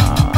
Ah.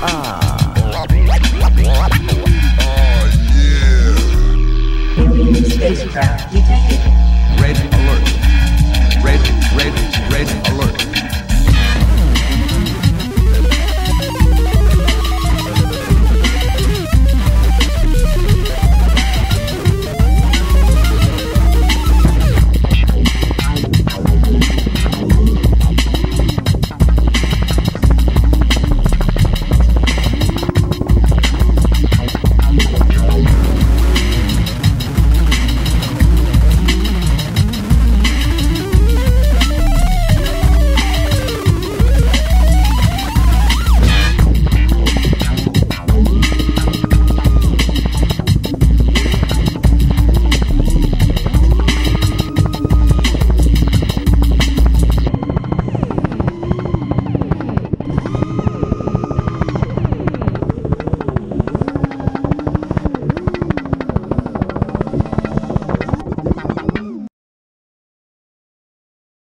Ah. Yeah. Red alert. Red, red, red alert.